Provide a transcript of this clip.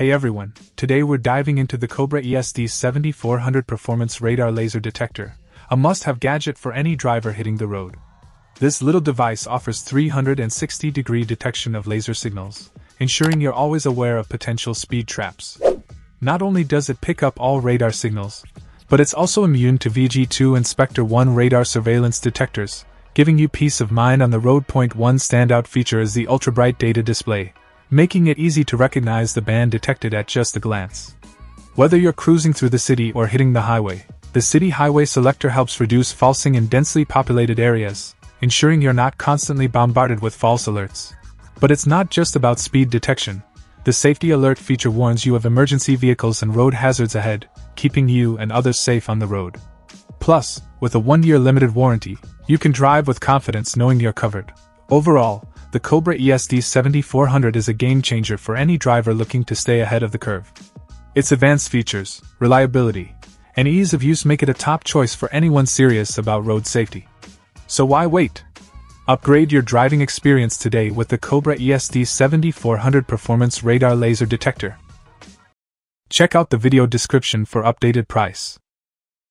Hey everyone, today we're diving into the Cobra ESD 7400 Performance Radar Laser Detector, a must have gadget for any driver hitting the road. This little device offers 360 degree detection of laser signals, ensuring you're always aware of potential speed traps. Not only does it pick up all radar signals, but it's also immune to VG2 and Spectre 1 radar surveillance detectors, giving you peace of mind on the road. Point one standout feature is the ultra bright data display, making it easy to recognize the band detected at just a glance. Whether you're cruising through the city or hitting the highway, the City Highway Selector helps reduce falsing in densely populated areas, ensuring you're not constantly bombarded with false alerts. But it's not just about speed detection. The Safety Alert feature warns you of emergency vehicles and road hazards ahead, keeping you and others safe on the road. Plus, with a one year limited warranty, you can drive with confidence knowing you're covered. Overall, the Cobra ESD 7400 is a game changer for any driver looking to stay ahead of the curve. Its advanced features, reliability, and ease of use make it a top choice for anyone serious about road safety. So why wait? Upgrade your driving experience today with the Cobra ESD 7400 Performance Radar Laser Detector. Check out the video description for updated price.